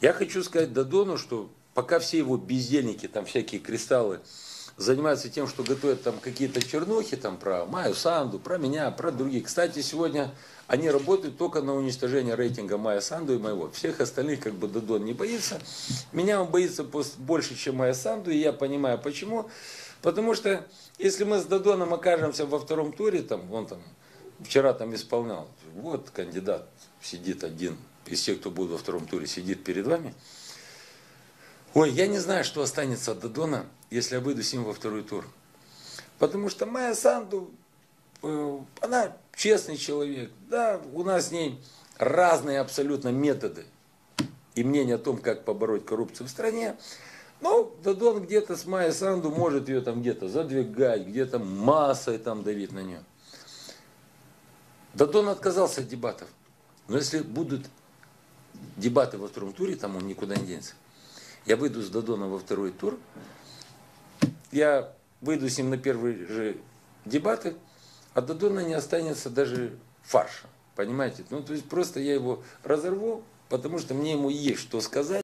Я хочу сказать Дадону, что пока все его бездельники, там всякие кристаллы, занимаются тем, что готовят там какие-то чернухи там про Майю Санду, про меня, про других. Кстати, сегодня они работают только на уничтожение рейтинга Майя Санду и моего. Всех остальных как бы Дадон не боится. Меня он боится больше, чем Майя Санду, и я понимаю почему. Потому что если мы с Дадоном окажемся во втором туре, там, он там вчера там исполнял, вот кандидат сидит один из тех, кто будет во втором туре, сидит перед вами. Ой, я не знаю, что останется от Дадона, если я выйду с ним во второй тур. Потому что Майя Санду, э, она честный человек. Да, у нас с ней разные абсолютно методы и мнения о том, как побороть коррупцию в стране. Ну, Дадон где-то с Майей Санду может ее там где-то задвигать, где-то массой там давить на нее. Дадон отказался от дебатов. Но если будут дебаты во втором туре, там он никуда не денется. Я выйду с Дадона во второй тур, я выйду с ним на первые же дебаты, а Дадона не останется даже фарша. Понимаете? Ну, то есть просто я его разорву, потому что мне ему есть что сказать.